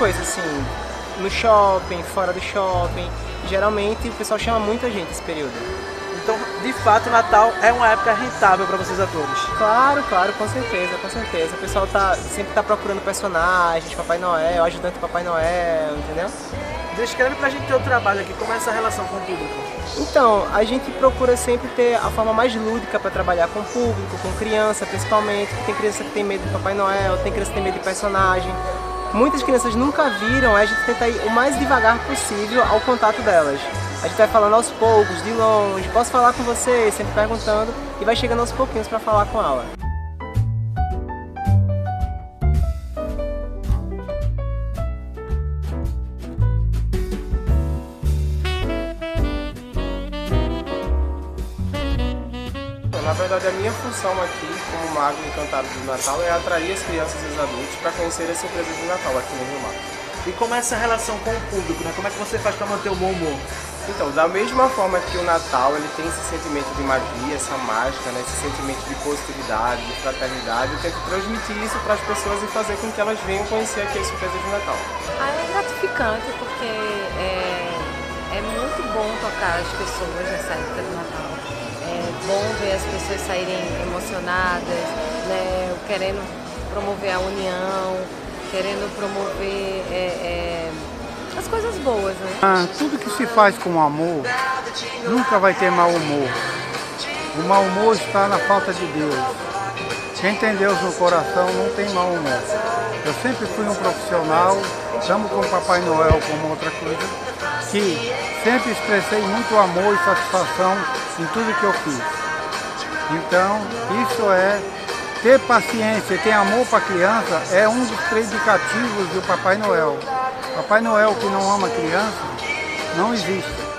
coisa, assim, no shopping, fora do shopping. Geralmente o pessoal chama muita gente esse período. Então, de fato, o Natal é uma época rentável para vocês atores. Claro, claro, com certeza, com certeza. O pessoal tá, sempre tá procurando personagens, Papai Noel, ajudante Papai Noel, entendeu? Descreve pra gente o trabalho aqui, como é essa relação com o público. Então, a gente procura sempre ter a forma mais lúdica para trabalhar com o público, com criança principalmente, tem criança que tem medo do Papai Noel, tem criança que tem medo de personagem. Muitas crianças nunca viram, a gente tenta ir o mais devagar possível ao contato delas. A gente vai falando aos poucos, de longe, posso falar com você, sempre perguntando, e vai chegando aos pouquinhos para falar com ela. Na verdade, a minha função aqui, como mago encantado do Natal, é atrair as crianças e os adultos para conhecerem as surpresas do Natal aqui no Rio Mar. E como é essa relação com o público, né? Como é que você faz para manter o bom humor? Então, da mesma forma que o Natal ele tem esse sentimento de magia, essa mágica, né? esse sentimento de positividade, de fraternidade, eu tento transmitir isso para as pessoas e fazer com que elas venham conhecer aqui as surpresas do Natal. Ah, é gratificante porque é, é muito bom tocar as pessoas nessa época do pessoas saírem emocionadas, né, querendo promover a união, querendo promover é, é, as coisas boas, né? Ah, tudo que se faz com amor nunca vai ter mau humor. O mau humor está na falta de Deus. Quem tem Deus no coração não tem mau humor. Eu sempre fui um profissional, estamos com o Papai Noel como outra coisa, que sempre expressei muito amor e satisfação em tudo que eu fiz. Então, isso é ter paciência, ter amor para a criança é um dos predicativos do Papai Noel. Papai Noel que não ama criança não existe.